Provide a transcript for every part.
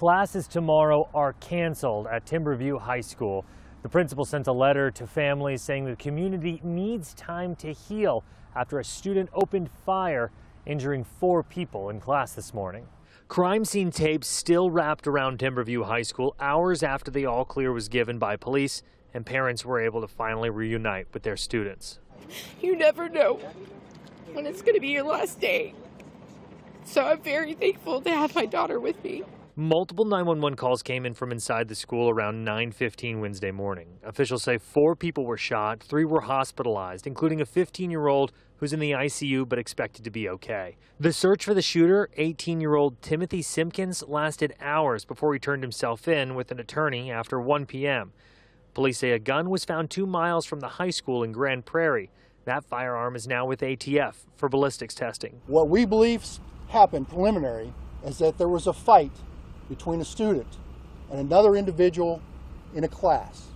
Classes tomorrow are canceled at Timberview High School. The principal sent a letter to families saying the community needs time to heal after a student opened fire, injuring four people in class this morning. Crime scene tapes still wrapped around Timberview High School hours after the all clear was given by police and parents were able to finally reunite with their students. You never know when it's going to be your last day. So I'm very thankful to have my daughter with me. Multiple 911 calls came in from inside the school around 9:15 Wednesday morning. Officials say 4 people were shot, 3 were hospitalized, including a 15-year-old who's in the ICU but expected to be okay. The search for the shooter, 18-year-old Timothy Simpkins, lasted hours before he turned himself in with an attorney after 1 p.m. Police say a gun was found 2 miles from the high school in Grand Prairie. That firearm is now with ATF for ballistics testing. What we believe happened preliminary is that there was a fight between a student and another individual in a class,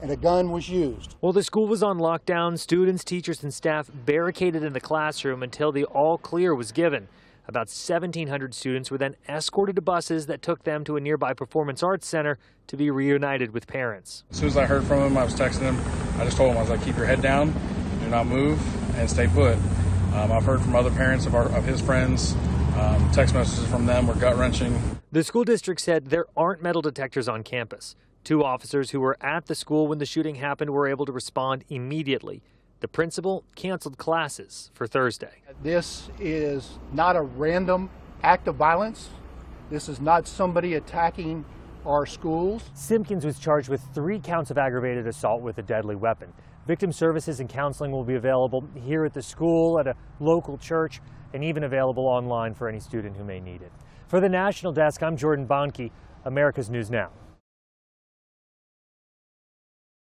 and a gun was used. While the school was on lockdown, students, teachers, and staff barricaded in the classroom until the all clear was given. About 1,700 students were then escorted to buses that took them to a nearby performance arts center to be reunited with parents. As soon as I heard from him, I was texting him. I just told him, I was like, keep your head down, do not move, and stay put. Um, I've heard from other parents of, our, of his friends um, text messages from them were gut wrenching. The school district said there aren't metal detectors on campus. Two officers who were at the school when the shooting happened were able to respond immediately. The principal canceled classes for Thursday. This is not a random act of violence. This is not somebody attacking our schools. Simpkins was charged with three counts of aggravated assault with a deadly weapon. Victim services and counseling will be available here at the school, at a local church, and even available online for any student who may need it. For the National Desk, I'm Jordan Bonke, America's News Now.